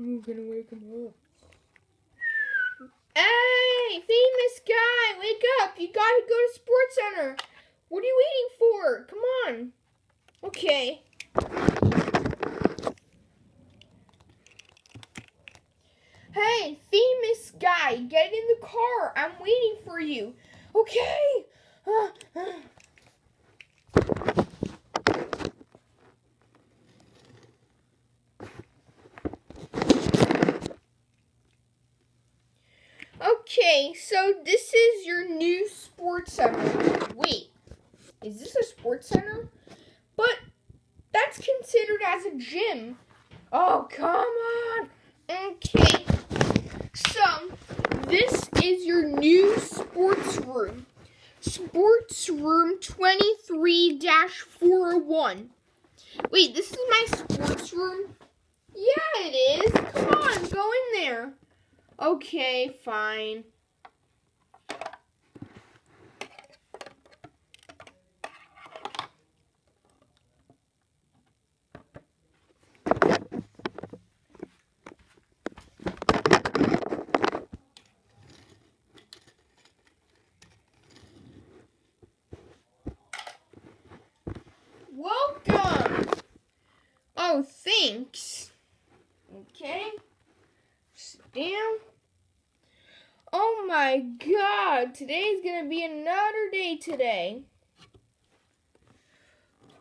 I'm gonna wake him up. Hey, famous guy, wake up! You gotta go to Sports Center. What are you waiting for? Come on. Okay. Hey, famous guy, get in the car. I'm waiting for you. Okay. Uh, uh. Okay, so this is your new sports center. Wait, is this a sports center? But that's considered as a gym. Oh, come on. Okay, so this is your new sports room. Sports room 23 401. Wait, this is my sports room? Yeah, it is. Come on, go in there. Okay, fine. Welcome. Oh, thanks. Okay. Down. Oh my god, today's gonna be another day today.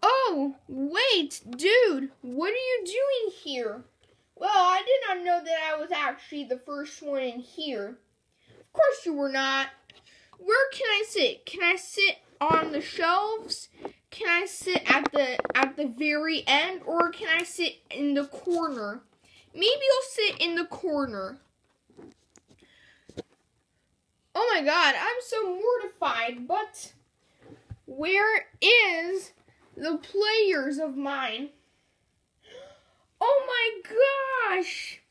Oh, wait, dude, what are you doing here? Well, I did not know that I was actually the first one in here. Of course you were not. Where can I sit? Can I sit on the shelves? Can I sit at the at the very end or can I sit in the corner? Maybe I'll sit in the corner. Oh my god, I'm so mortified, but where is the players of mine? Oh my gosh!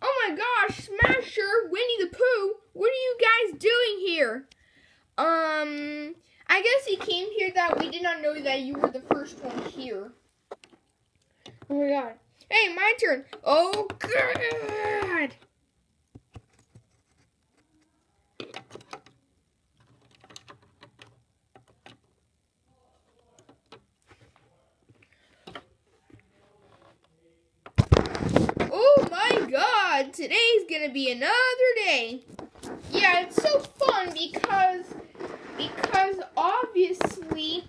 Oh my gosh, Smasher, Winnie the Pooh, what are you guys doing here? Um, guess he came here that we did not know that you were the first one here. Oh my god. Hey, my turn. Oh god! Oh my god, today's gonna be another day. Yeah, it's so fun because because obviously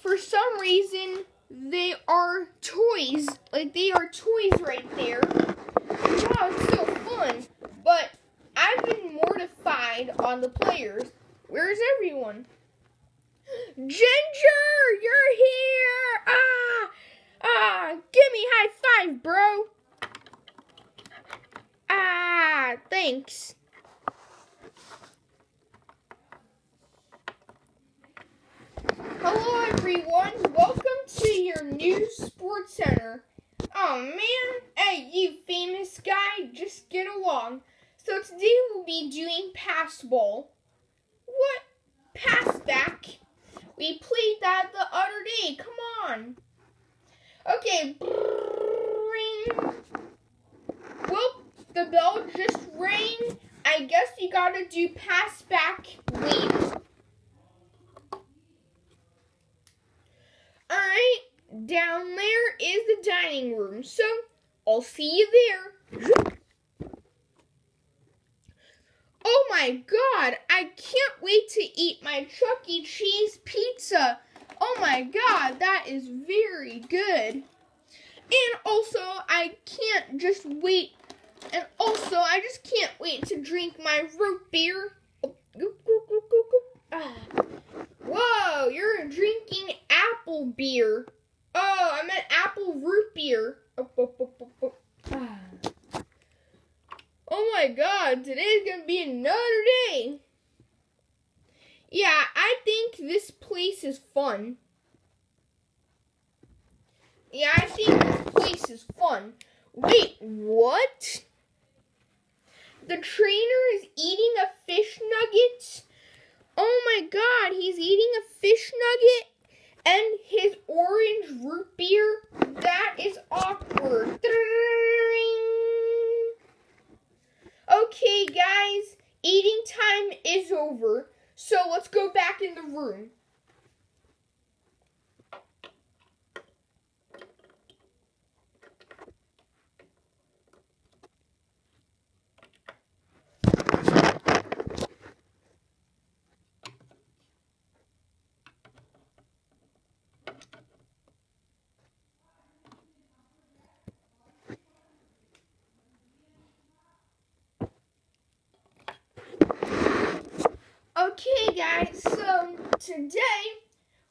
for some reason they are toys. Like they are toys right there. Wow, it's so fun. But I've been mortified on. Where's everyone? Ginger, you're here! Ah! Ah! Give me high five, bro! Ah, thanks. Hello, everyone. Welcome to your new sports center. Oh man, hey, you famous guy, just get along. So today we'll be doing pass ball. Pass back? We played that the other day. Come on. Okay. Ring. Well, the bell just rang. I guess you gotta do pass back wait. Alright, down there is the dining room, so I'll see you there. Oh my god, I can't wait to eat my Chuck E. Cheese pizza. Oh my god, that is very good. And also, I can't just wait. And also, I just can't wait to drink my root beer. Ah. Whoa, you're drinking apple beer. Oh, I meant apple root beer. Oh my god, today's gonna be another day. Yeah, I think this place is fun. Yeah, I think this place is fun. Wait, what? The trainer is eating a fish nugget? Oh my god, he's eating a fish nugget and his orange root beer? That is awkward. Okay, guys, eating time is over, so let's go back in the room. Today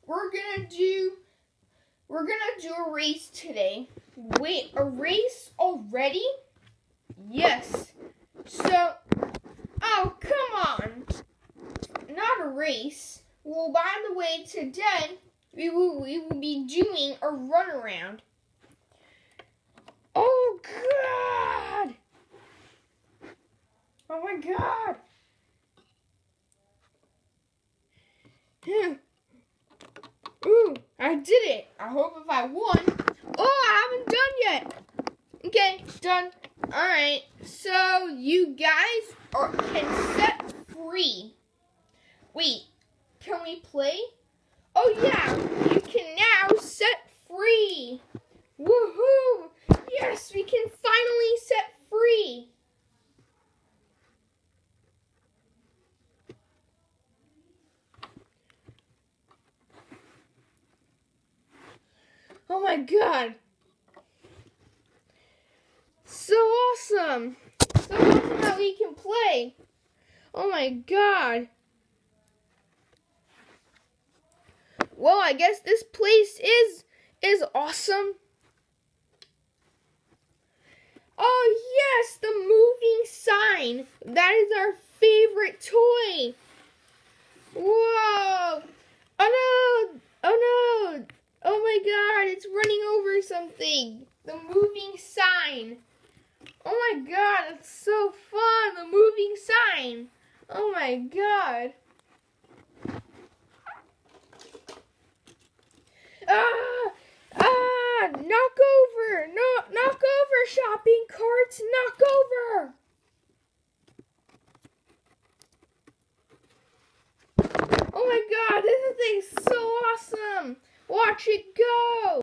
we're gonna do we're gonna do a race today. Wait, a race already? Yes. So, oh come on, not a race. Well, by the way, today we will we will be doing a run around. Oh God! Oh my God! Ooh, I did it. I hope if I won. Oh, I haven't done yet. Okay, done. All right. So you guys are can set free. Wait, can we play? Oh yeah, you can now set free. Woohoo! Yes, we can finally set free. God. So awesome. So awesome that we can play. Oh my god. Well, I guess this place is is awesome. Oh yes, the moving sign. That is our favorite toy. Whoa. Oh no. Oh no. Oh my god, it's running over something. The moving sign. Oh my god, it's so fun. The moving sign. Oh my god. Ah! Ah! Knock over! No, knock over, shopping carts! Knock over! Oh my god, this thing's so awesome! Watch it go!